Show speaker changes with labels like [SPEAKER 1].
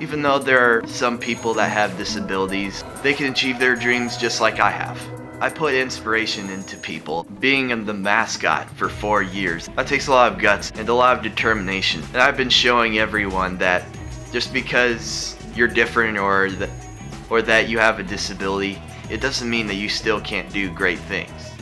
[SPEAKER 1] Even though there are some people that have disabilities, they can achieve their dreams just like I have. I put inspiration into people. Being the mascot for four years, that takes a lot of guts and a lot of determination. And I've been showing everyone that just because you're different or that, or that you have a disability, it doesn't mean that you still can't do great things.